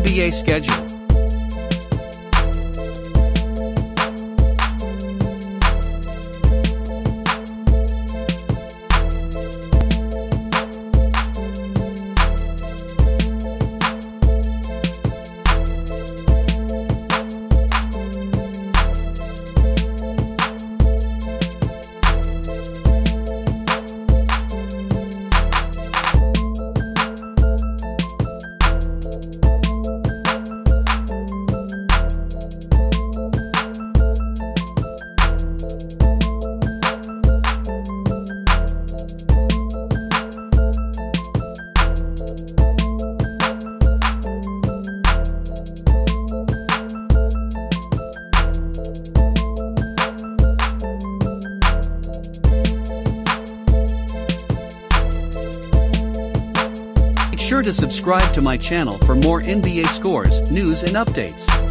NBA schedule. Sure to subscribe to my channel for more NBA scores, news and updates.